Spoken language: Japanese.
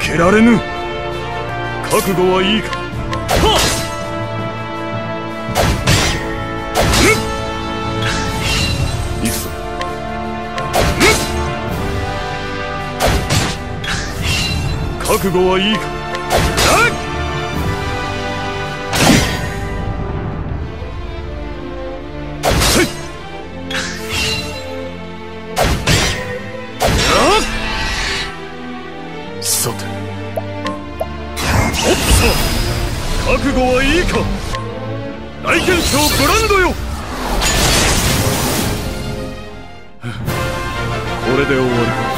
けられぬ。覚悟はいいか。はっ。うん。いっそ。覚悟はいいか。さておっと覚悟はいいか。来県賞ブランドよ。これで終わり。か